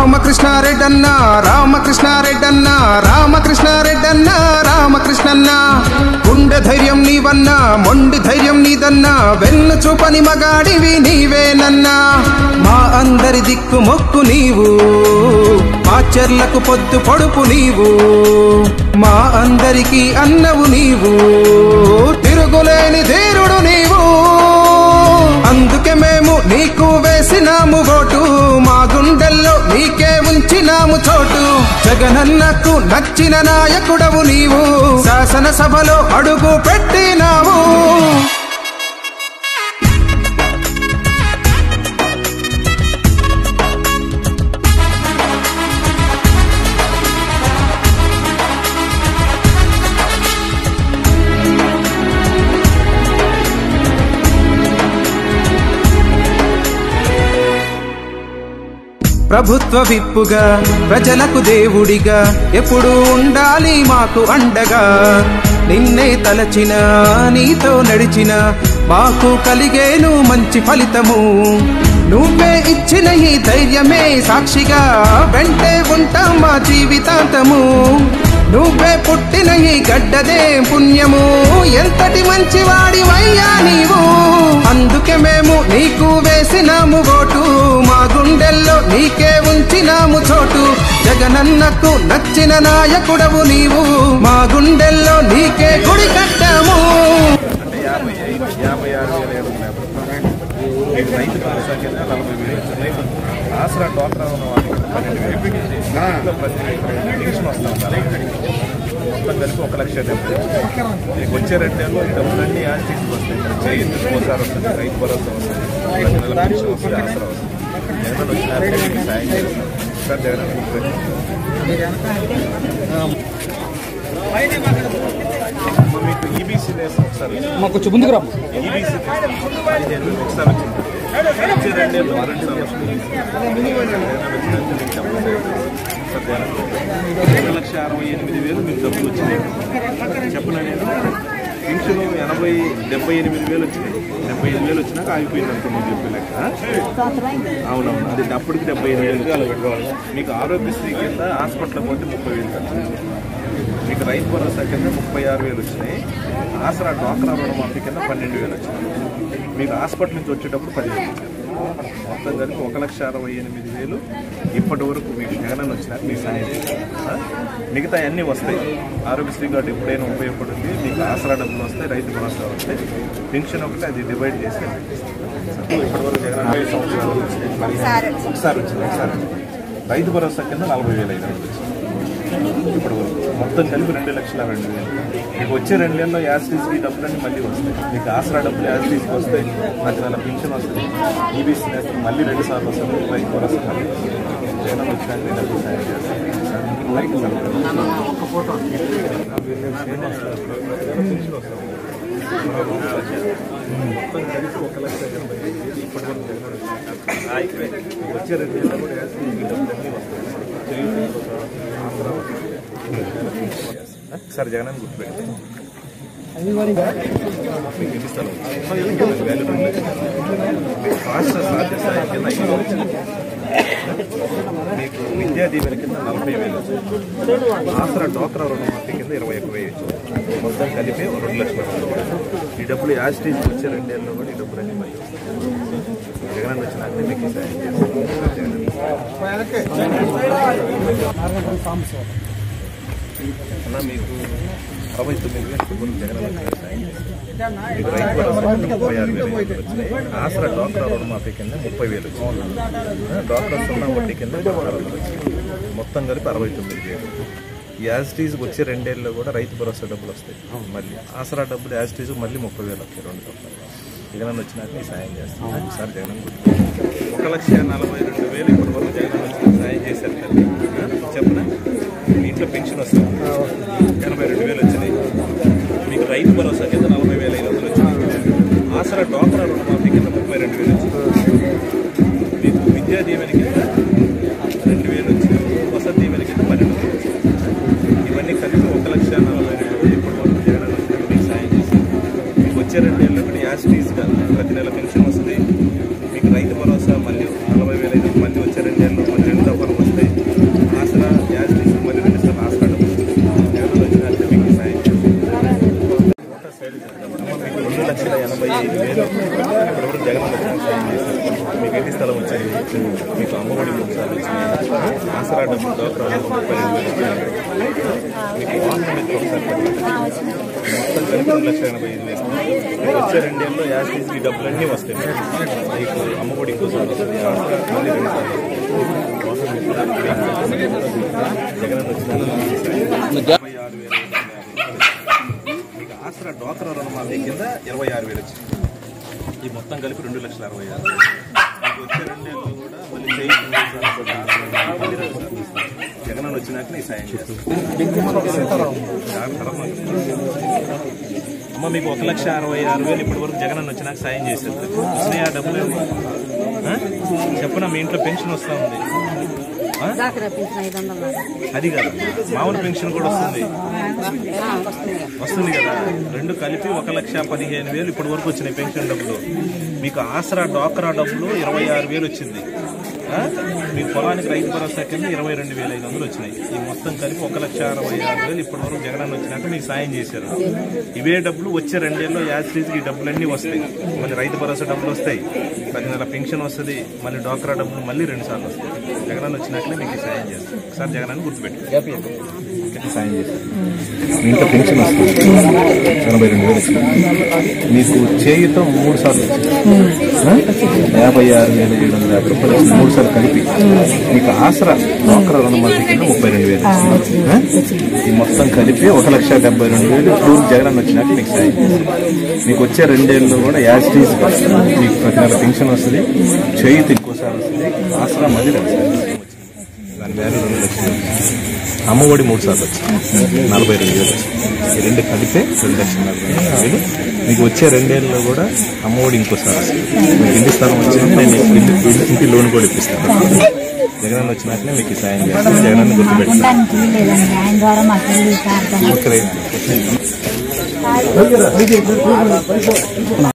రామకృష్ణారెడ్డన్న రామకృష్ణారెడ్డన్న రామకృష్ణారెడ్డన్న రామకృష్ణన్న. గుండె ధైర్యం నీవన్నా మొండి ధైర్యం నీదన్నా వెన్ను చూపని మగాడివి నీవేనన్నా. మా అందరి దిక్కు మొక్కు నీవు ఆచర్లకు పొద్దు పొడుపు నీవు మా అందరికీ అన్నవు నీవు తిరుగులేని ధీరుడు నీవు. అందుకే మేము నీకు వేసినాము ఓటు మా గుండెల్లో నీకే ఉంచినాము చోటు. జగనన్నకు నచ్చిన నాయకుడవు నీవు. శాసనసభలో అడుగు పెట్టినావు. ప్రభుత్వ విప్పుగా ప్రజలకు దేవుడిగా ఎప్పుడూ ఉండాలి మాకు అండగా. నిన్నే తలచిన నీతో నడిచిన మాకు కలిగేను మంచి ఫలితము. నువ్వే ఇచ్చిన ఈ ధైర్యమే సాక్షిగా వెంటే ఉంటాం మా జీవితాంతము. నువ్వే పుట్టిన ఈ గడ్డదే పుణ్యము. ఎంతటి మంచివాడివయ్యా నీవు? అందుకే మేము నీకు వేసినాము ఓటు. మా గుండెల్లో నీకే ఉంచినాము చోటు. జగనన్నకు నచ్చిన నాయకుడవు నీవు. మా గుండెల్లో నీకే గుడి కట్టాము. యాభై ఐదు యాభై ఆరు వేల రైతు భరోసా కింద నలభై వేలు రైతు ఆసరా డోక్రా ఉన్న వాళ్ళకి పన్నెండు వేలు. ప్రతి వస్తాం మొత్తం కలిపి ఒక లక్ష డెబ్బై మీకు వచ్చే రెండేళ్ళు ఈ డబ్బులన్నీ యాడ్ తీసుకొస్తాయి చేయి ఒకసారి వస్తుంది రైతు భరోసా వస్తుంది. ప్రతి నెల పెన్షన్ వస్తుంది ఆసరా వస్తుంది. జగన్ మీకు సాయం చేస్తాం సార్ జగన్ మీకు మీకు ఈబీసీ వేస్తాం ఒకసారి మాకు కొంచెం ముందుకు ఈబీసీ పదిహేను ఒకసారి వచ్చింది. ఒక లక్ష అరవై ఎనిమిది వేలు మీకు డబ్బులు వచ్చినాయి. చెప్పనా నేను పెన్షన్ ఎనభై డెబ్బై ఎనిమిది వేలు వచ్చినాయి. డెబ్బై ఎనిమిది వేలు వచ్చినాక ఆగిపోయింది అంత మీరు చెప్పే లెక్క. అవునవును. అది అప్పటికి డెబ్బై ఎనిమిది వేలు మీకు ఆరోగ్యశ్రీ కింద హాస్పిటల్ పోతే ముప్పై వేలు మీకు రైతు భరోసా కింద ముప్పై ఆరు వేలు వచ్చినాయి. ఆసరా డ్వాక్రా రుణమాఫీ కింద పన్నెండు వేలు వచ్చినాయి. మీకు హాస్పిటల్ నుంచి వచ్చేటప్పుడు వచ్చాయి మొత్తం కలిపి ఒక లక్ష అరవై ఎనిమిది వేలు ఇప్పటి వరకు మీకు జగనన్న వచ్చినాక మీకు సాయం? మిగతా అన్నీ వస్తాయి. ఆరోగ్యశ్రీ కార్డు ఎప్పుడైనా ఉపయోగపడుతుంది. మీకు ఆసరా డబ్బులు వస్తాయి రైతు భరోసా వస్తాయి. పెన్షన్ ఒకటి అది డివైడ్ చేసి ఇప్పటి వరకు జగన్ సంవత్సరాలు. ఒకసారి వచ్చింది ఒకసారి రైతు భరోసా కింద నలభై వేలు ఐదు ఇప్పుడు మొత్తం కలిపి రెండు లక్షల రెండు వేలు మీకు వచ్చే రెండు నెలల్లో యాసిటీస్కి డబ్బులన్నీ మళ్ళీ వస్తాయి. మీకు ఆసరా డబ్బులు యాసిటీస్కి వస్తాయి. నాకు నెల పెన్షన్ వస్తుంది. ఈబీసీ నేస్తారు మళ్ళీ రెండు సార్లు వస్తుంది. బైక్ భరోసా మళ్ళీ జగన్ వచ్చినాక నేను డబ్బులు సాయం చేస్తాను రైతు మొత్తం కలిపి ఒక లక్ష ఎనభై ఐదు వచ్చే రెండు నెలల్లో కూడా యాసిటీస్కి డబ్బులన్నీ వస్తాయి. సరే జగన్ గుర్తుపెట్టి మీకు రాష్ట్ర సాధ్య సాయం కింద ఐదు మీకు విద్యా దీవెన కింద నలభై వేలు. వచ్చింది. ఆసరా డోక్రా రుణమాఫీ కింద ఇరవై ఒక్క వేలు. మొత్తం కలిపి రెండు లక్షల ఈ డబ్బులు యాస్టేజ్కి వచ్చే రెండేళ్ళలో కూడా ఈ డబ్బులు అన్ని మళ్ళీ వస్తాయి జగన్ వచ్చినాక మీకు సాయం చేస్తాను అన్న మీకు అరవై తొమ్మిది వేలు కుటుంబం జగన్. మీకు రైతు భరోసా ముప్పై ఆరు వేలు వచ్చినాయి. ఆసరా డాక్రా రుణమాఫీ కింద ముప్పై వేలు వచ్చింది డాక్రా సున్నా వడ్డీ కింద మొత్తం కలిపి అరవై తొమ్మిది వేలు. ఈ యాజిటీస్ వచ్చే రెండేళ్ళలో కూడా రైతు భరోసా డబ్బులు వస్తాయి. మళ్ళీ ఆసరా డబ్బులు యాజిటీస్ మళ్ళీ ముప్పై వేలు వస్తాయి రెండు డబ్బులు జగన్ వచ్చినాక ఈ సాయం చేస్తాను ఒకసారి జగన్. ఒక లక్ష నలభై రెండు వేలు ఇప్పటి వరకు జగన్ వచ్చిన సాయం చేశారు చెప్పనా? మీ ఇంట్లో పెన్షన్ వస్తుంది. ఎనభై రెండు వేలు వచ్చినాయి. మీకు రైతు భరోసా కింద నలభై ఇప్పటివరకు జగన్ మీకు ఎన్ని స్థలం వచ్చింది మీకు అమ్మఒడి ఆసరా డబ్బులు దోకరాలు మీకు గవర్నమెంట్ ఒకసారి మొత్తం కలిపి రెండు లక్షల డబ్బులన్నీ వస్తాయి మీకు అమ్మఒడి ఇంకోసారి జగన్ వచ్చిన ఆసరా రుణమాఫీ కింద ఇరవై ఆరు వేలు వచ్చింది. ఈ మొత్తం కలిపి రెండు లక్షల అరవై ఆరు. వేలు. వచ్చే రెండేళ్ళు కూడా మళ్ళీ జగన్ వచ్చినాక నీ సాయం చేస్తాను. అమ్మ మీకు ఒక లక్ష అరవై ఆరు వేలు ఇప్పటి వరకు జగన్ అన్న వచ్చినాక సాయం చేశారు. వచ్చినాయి ఆ డబ్బులు. చెప్పనా మీ ఇంట్లో పెన్షన్ వస్తా ఉంది. అది కాదు. మామూలు పెన్షన్ కూడా వస్తుంది. వస్తుంది. కదా. రెండు కలిపి ఒక లక్ష పదిహేను వేలు ఇప్పటి వరకు వచ్చినాయి పెన్షన్ డబ్బులు. మీకు ఆసరా డోక్రా డబ్బులు ఇరవై ఆరు వేలు వచ్చింది. మీ పొలానికి రైతు భరోసా కింద ఇరవై రెండు వేల ఐదు వందలు వచ్చినాయి. ఈ మొత్తం కలిపి ఒక లక్ష అరవై ఆరు వేలు ఇప్పటి వరకు జగనన్న వచ్చినాక మీకు సాయం చేశారు. ఇవే డబ్బులు వచ్చే రెండేళ్ళు యాసిటీస్కి ఈ డబ్బులన్నీ వస్తాయి. మళ్ళీ రైతు భరోసా డబ్బులు వస్తాయి. పది నెలల పెన్షన్ వస్తుంది మళ్ళీ డోక్రా డబ్బులు మళ్ళీ రెండు సార్లు వస్తాయి. జగనన్న వచ్చినాకనే మీకు సాయం చేస్తారు. ఒకసారి జగనన్న గుర్తుపెట్టి సాయం చేస్తారు. మీ ఇంట్లో పెన్షన్ వస్తుంది. ఎనభై రెండు వేలు మీకు చేయుతో మూడు సార్లు యాభై ఆరు వేల ఏడు వందల యాభై రూపాయలు మూడు సార్లు కలిపి. మీకు ఆసరా డోక్రా రుణమాఫీ కింద ముప్పై రెండు వేలు? ఈ మొత్తం కలిపి ఒక లక్ష డెబ్బై రెండు వేలు టూర్ జగన్ వచ్చినాక మీకు సాయం. మీకు వచ్చే రెండేళ్ళు కూడా యాజిటీస్ మీకు ప్రతి నెల పెన్షన్ వస్తుంది. చేయుత ఇంకోసారి వస్తుంది. ఆసరా మళ్ళీ రెండు సార్లు వస్తుంది. దాని వాల్యూ రెండు లక్షలు అమ్మఒడి మూడు సార్లు వచ్చింది నలభై రెండు వేలు వచ్చింది రెండు కలిపే రెండు లక్షల నలభై రెండు వేలు. మీకు వచ్చే రెండేళ్ళలో కూడా అమ్మఒడి ఇంకోసారి వస్తుంది. మీకు ఇంటి స్థలం వచ్చింది నేను ఇంటి లోన్ కూడా ఇప్పిస్తాను. జగన్ వచ్చినాకనే మీకు సాయం చేస్తాను. జగన్ గుర్తుపెట్టాను